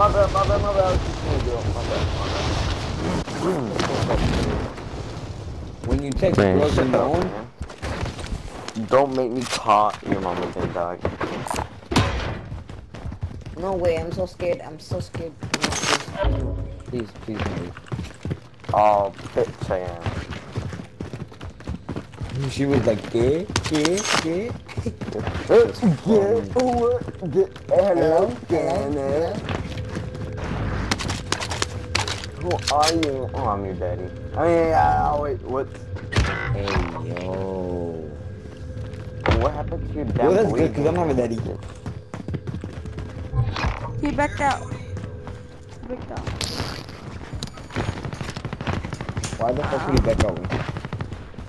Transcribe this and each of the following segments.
my bad, my bad, my bad. I was just gonna do it. My bad, my bad. When you text Man, girls shut the up, home, man. Don't make me call your mama again, dog. No way, I'm so scared. I'm so scared. please, please, please. Oh, bitch, I am. She was like, yeah, yeah, yeah. Hello, Hello? Who are you? Oh, I'm your daddy. I mean, yeah, oh, wait, what? Hey, yo. What happened to your dad? Well, that's good, because I'm having that eaten. He backed out. He backed out. Why the fuck did he back out?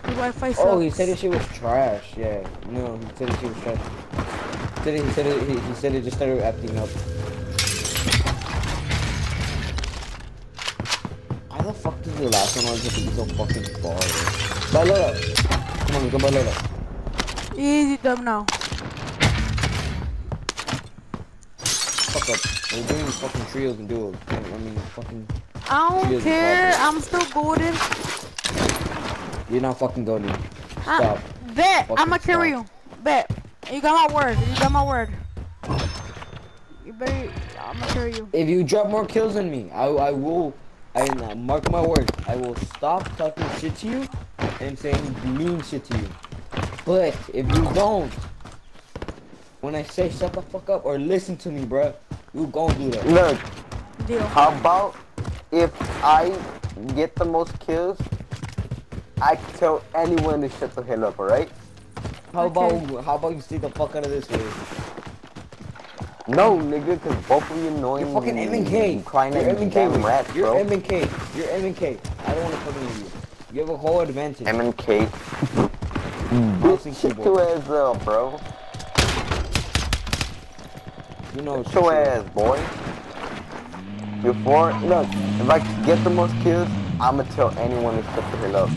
The Wi-Fi sucks. Oh, he said his shit was trash. Yeah, no, he said his shit was trash. He said it, he said it, he, he said it just started acting up. Fuck does the last one have to be so fucking? Bye, Lola. Come on, go by Lola. Easy dumb now. Fuck up. We're doing fucking trios and duos. I mean, fucking. I don't care. I'm still golden. You're not fucking to. I, ah, Stop. bet. Fucking I'ma stop. you. Bet. You got my word. You got my word. You better. I'ma carry you. If you drop more kills than me, I, I will. I uh, mark my word. I will stop talking shit to you and saying mean shit to you. But if you don't, when I say shut the fuck up or listen to me, bruh, you gon' do that. Look, Deal. how about if I get the most kills, I can tell anyone to shut the hell up, alright? How Okay. about how about you stay the fuck out of this way? No, nigga, cause both of you annoying. You're fucking M and K. Crying You're at M and K. rats, You're bro. M and K. You're M and K. I don't want to fucking with you. You have a whole advantage. M and K. Shut keyboard. your ass up, bro. You know, Shut your ass, boy. Before, look, if I get the most kills, I'ma tell anyone to shut the hell up.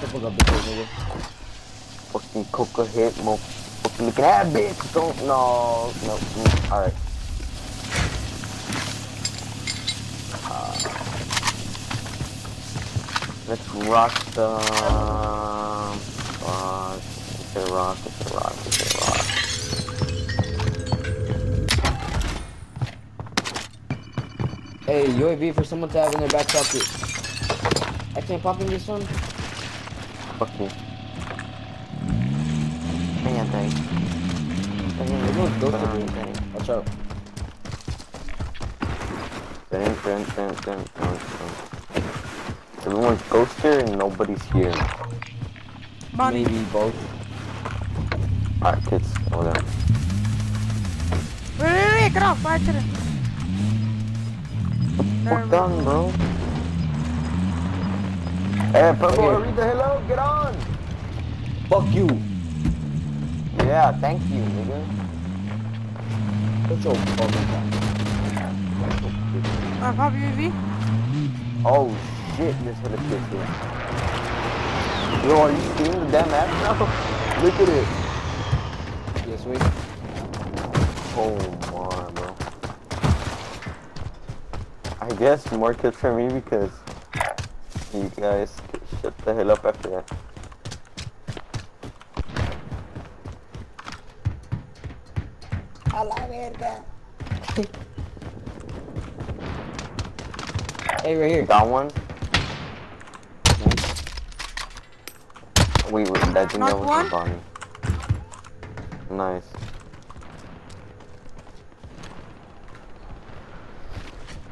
Shut the fuck up. Fucking coca hit, motherfucking looking at bitch. Don't, no, no, mm, alright. Uh, let's rock the, rock, it's a rock, it's a rock, it's a rock. Hey, UAV for someone to have in their back pocket. I can't pop in this one. Fuck you. Cállate. Everyone's ghosted me. Watch out. Dun, dun, dun, dun, dun, dun. Everyone's ghosted and nobody's here. Money. Maybe both. Alright, kids, hold on. Wait, wait, wait. Get off. By accident. There Fuck we done, bro. Hey, Purple, Okay. hurry the hell up, get on! Fuck you. Yeah, thank you, nigga. Shut your fucking mouth. Uh, pop UAV. Oh shit, this a kiss here. Yo, are you seeing the damn app now? Look at it. Yes, wait. Oh my, bro. I guess more kills for me because you guys shut the hell up after that. La. Hey, right here. Got one? Wait, wait, that thing that Knock was one? a Bonnie. Nice.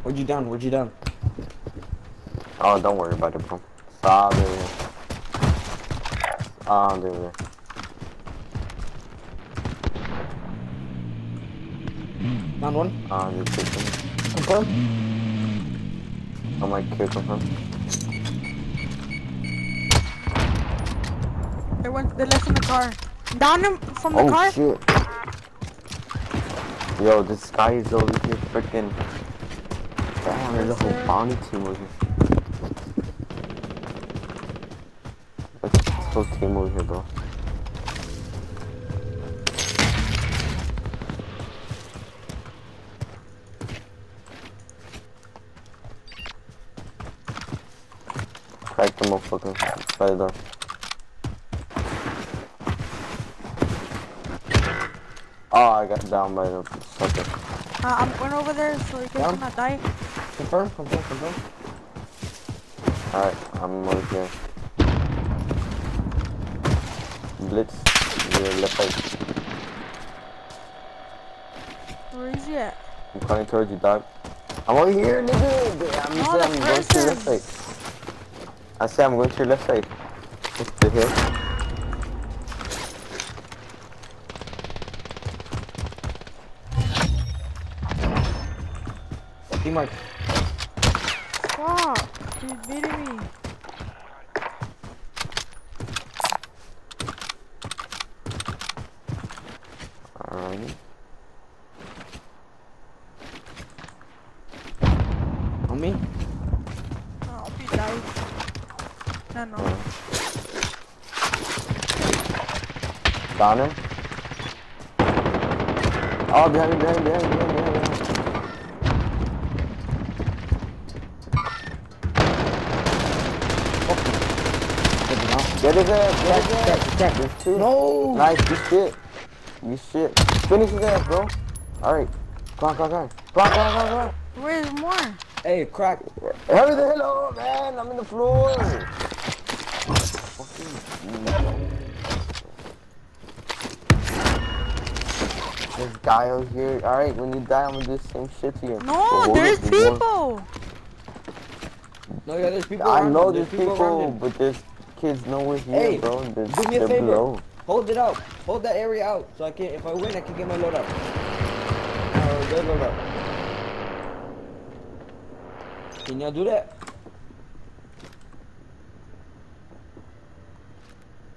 Where'd you down? Where'd you down? Oh, don't worry about it, bro. Saw there. Ah, there, there. Down one. Ah, there's chicken. Confirm. I might kill him. They went. They left in the car. Down him from the Oh car. shit. Yo, this guy is over here freaking. Damn, there's a whole bounty team over here. Let's this whole team over here, bro. Crack the motherfucker. By the. Oh, I got down by the sucker. Uh, I'm going over there so you guys Down. cannot die. Confirm, confirm, confirm. Alright, I'm over here. Blitz, your left side. Where is he at? I'm coming towards you, dog. I'm over here, nigga! I'm, No, saying I'm going to your left side. I say I'm going to your left side. It's the hill. Team mark. Fuck! He's beating me. Alright. On me? Oh, he died. No, no. Down him. Oh, behind me, behind me, behind me, behind me, behind me. Good. Get his ass, get Check, his check, ass. check. There's two. No! Nice, good shit. Good shit. Finish his ass, bro. Alright. Come on, come on, come on. Come on, come on, come on. Where's more? Hey, crack. Hurry the hell up, man. I'm in the floor. This guy over here. Alright, when you die, I'm gonna do the same shit to you. No, Hold there's it, boy. people. No, yeah, there's people I know him. there's around people, but there's kids nowhere here, Hey, bro. They're, do me a favor. below. Hold it out. Hold that area out. So I can, if I win, I can get my load up. Or their load up. Can y'all do that?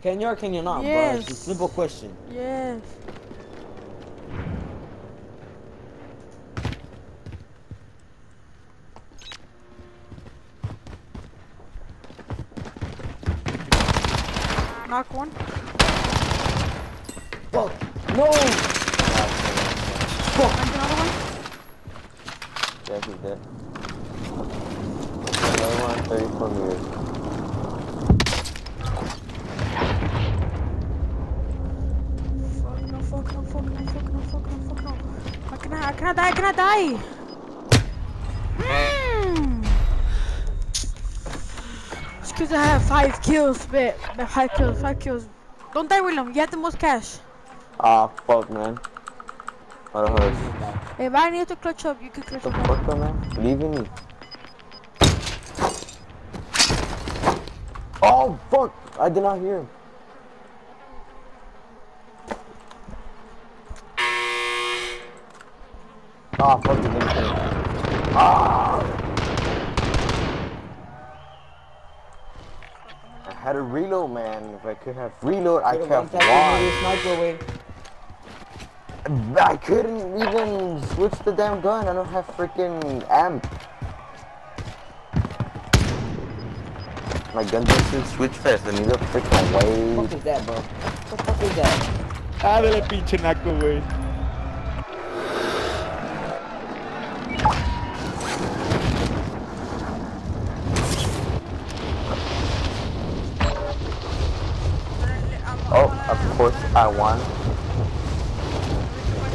Can you or can you not, bro? It's a simple question. Yes. Knock one. Fuck. No! Knock another one. Yeah, he's dead. Another one, 34 meters. Fuck, no, fuck, no, fuck, no, fuck, no, fuck, no, fuck, no. I cannot die, cannot die. Hmm. It's because I have five kills, but, five kills, five kills. Don't die, William. You have the most cash. Ah, fuck, man. What a horse. If I need to clutch up, you can clutch What the up. fuck, though, man? Leaving me. Oh, fuck! I did not hear him. Ah, fuck, he didn't kill. Ah! I had a reload, man. If I could have reload, I Could've could have one-tapped me won. with a sniper away. I couldn't even switch the damn gun. I don't have freaking amp. My gun doesn't switch fast. I need to freaking What wait. the fuck is that, bro? What the fuck is that? Ábrele pinche naco, güey. Oh, of course I won.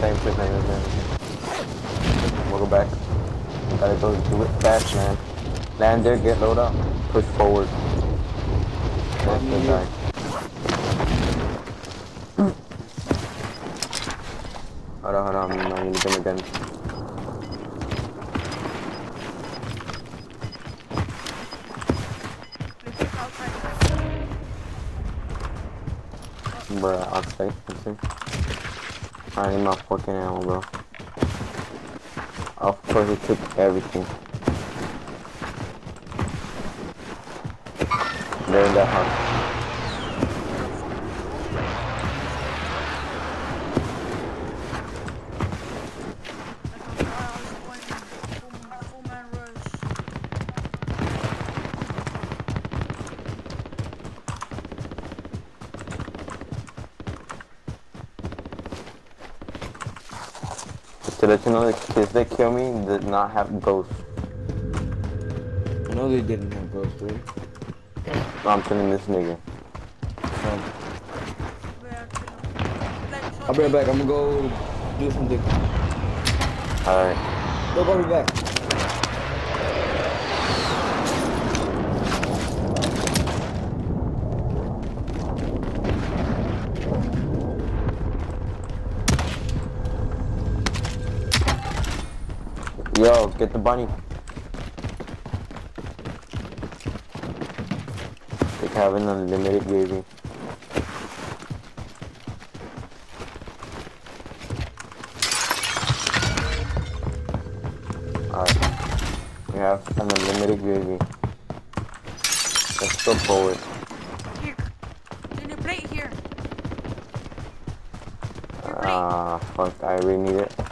Same shit, man. We'll go back. Gotta go do it fast, man. Land there, get load up. Push forward. That's the guy. Hold on, hold on. I'm gonna get him again. Bruh, I'll say. I'll say. I need my fucking ammo, bro. Of course, he took everything. They're in that house. To let you know, the kids that kill me did not have ghosts. I know they didn't have ghosts, dude. I'm telling this nigga. I'll be right back. I'm gonna go do something. Alright. Look, I'll be back. Yo, get the bunny. They have an unlimited gravy. Alright. We have an unlimited gravy. Let's go forward. Here. Can you plate here? Ah, fuck, I really need it.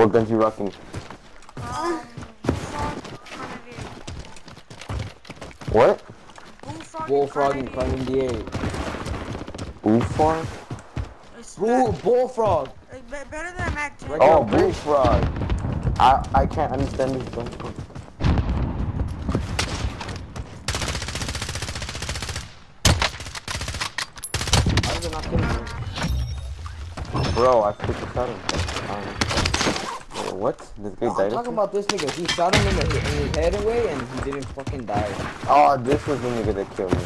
What guns you rocking? Um, bullfrog, grenadier. What? Bullfrog, Bullfrog and grenadier. Carmen Bullfrog? Bull, bullfrog. better than Mac 10. Oh, bullfrog. I I can't understand this bullfrog. How did it not kill me? Bro, I freaking shot him. Um, wait, what? This guy I'm talking about this nigga. He shot him in, the, in his head away and he didn't fucking die. Oh, this was the nigga that killed me.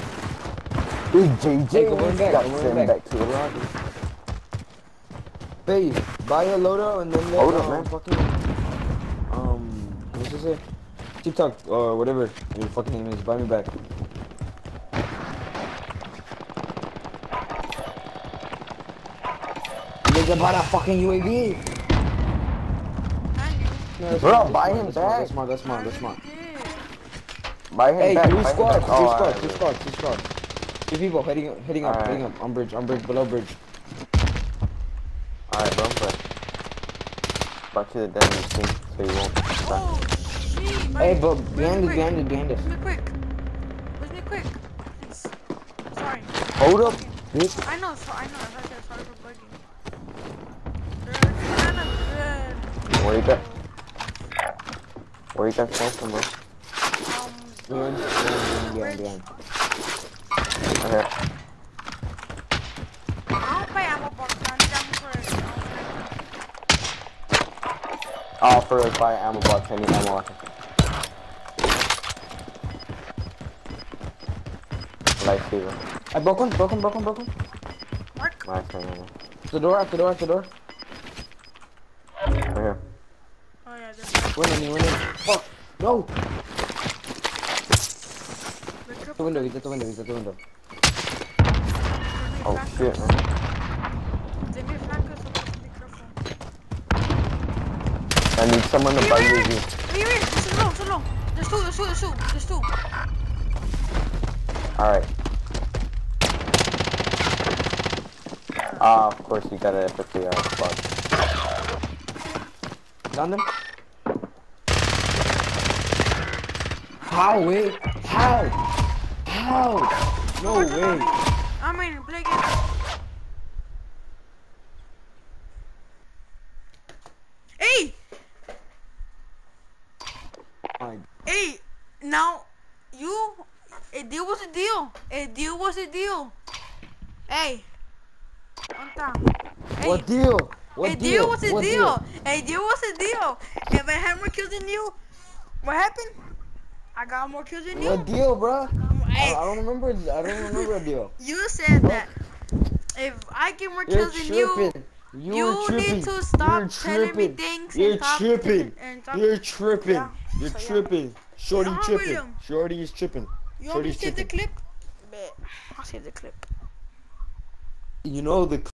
This JJ Hey, go back, got go sent back. back to Iraq. Babe, buy a loadout and then let Hold um, man. fucking um what's this say? TikTok or whatever your fucking name is. Buy me back. Nigga bought a fucking UAV. And you. No, Bro, buy him smart, back. That's smart. That's smart. That's smart. Yeah. Buy him Hey, back. three buy him squads, back. three Oh, squads, two alright. squads, two squads. Two people heading up, heading up, Alright. heading up. On bridge, on bridge, below bridge. Alright, bro, but back to the damn thing so you won't die. Oh, shit. Hey, buddy. but Where's behind me behind us, behind us. Where's me quick? Where's me quick? Please. Sorry. Hold up, bitch. I know, so I know. As I said, sorry for bugging. They're kind of good. Where you got? Where you got that from, bro? Um, Behind, behind, behind, behind. Okay. I don't ammo box. I need ammo for. Oh, a fire ammo box, I need ammo. Lightsaber. I broke one, broke one, broke one, broke one. Mark. Nice, nice, nice. The door, at the door, at the door. Right here. Oh yeah, there's Win me, win me. Fuck. No. the The window, he's at the window, he's at the window. Oh shit, man. They may flank us, so we have to be careful. I need someone to buy Here, you. This is low, this is low. There's two, there's two, there's two, there's two. Alright. Ah, of course you got it at the three hour spot. Down them. How, wait? How? How? No way. I mean, play again. Hey, My hey, now you, a deal was a deal. A deal was a deal. Hey. Hey, What deal? What a deal, was a What deal. A deal was a deal. If I had more kills than you, what happened? I got more kills than you. What deal, bruh? Um, I, Hey, I don't remember. I don't remember a deal. you said that if I get more You're kills than you, tripping. You're you tripping. need to stop You're telling me tripping. things You're tripping. You're tripping. Yeah. You're So, yeah. tripping. Shorty Yeah, tripping. Um, Shorty is tripping. You want me to Shorty's save the clip? I'll save the clip. You know the